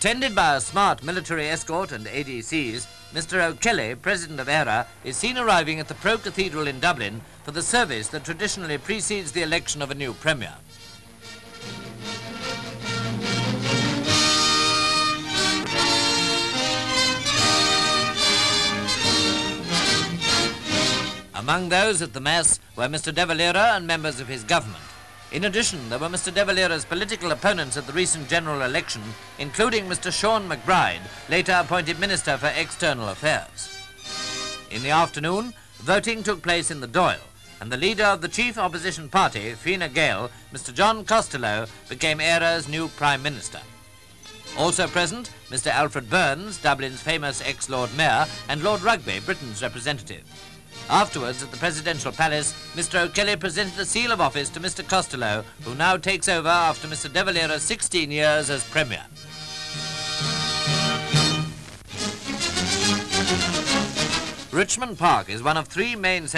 Attended by a smart military escort and ADCs, Mr O'Kelly, President of Eire, is seen arriving at the Pro Cathedral in Dublin for the service that traditionally precedes the election of a new Premier. Among those at the Mass were Mr De Valera and members of his government. In addition, there were Mr De Valera's political opponents at the recent general election, including Mr Sean MacBride, later appointed Minister for External Affairs. In the afternoon, voting took place in the Dáil, and the leader of the chief opposition party, Fine Gael, Mr John Costello, became Eire's new Prime Minister. Also present, Mr Alfred Byrne, Dublin's famous ex-Lord Mayor, and Lord Rugby, Britain's representative. Afterwards, at the presidential palace, Mr O'Kelly presented the seal of office to Mr Costello, who now takes over after Mr De Valera's 16 years as Premier. Richmond Park is one of three main centres